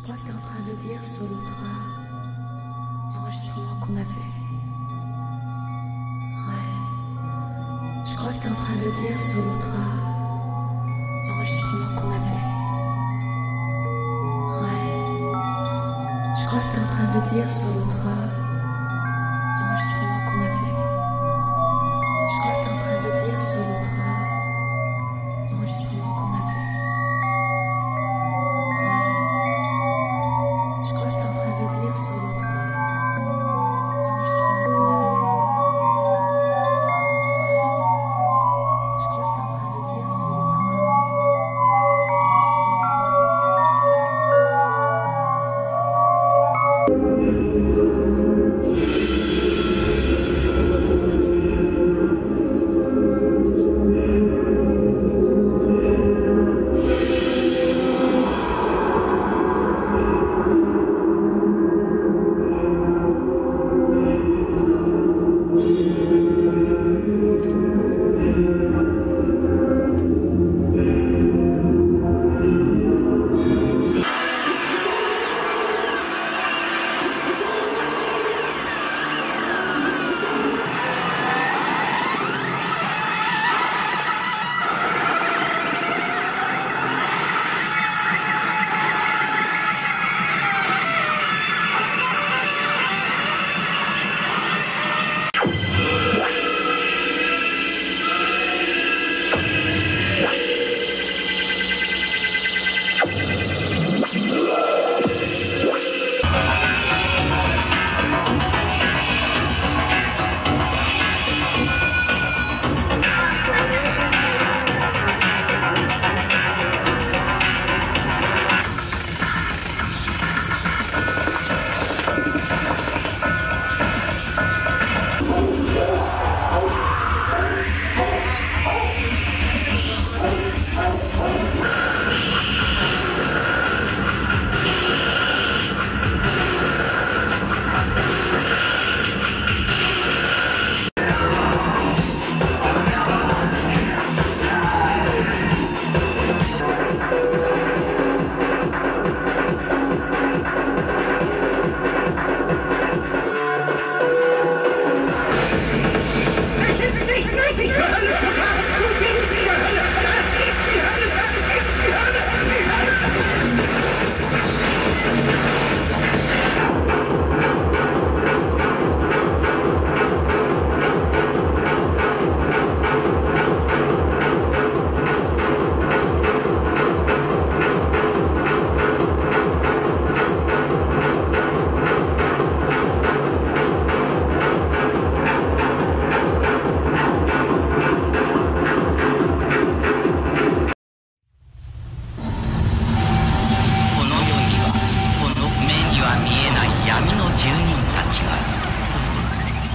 Je crois que t'es en train de dire sur l'autre enregistrement qu'on a. Ouais. Je crois que t'es en train de dire sur l'autre enregistrement qu'on a. Ouais. Je crois que t'es en train de dire sur l'autre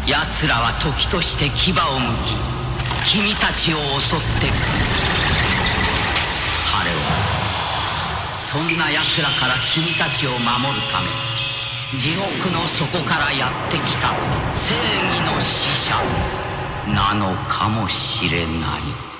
奴らは時として牙をむき君たちを襲ってく。る彼はそんな奴らから君たちを守るため地獄の底からやってきた正義の使者なのかもしれない。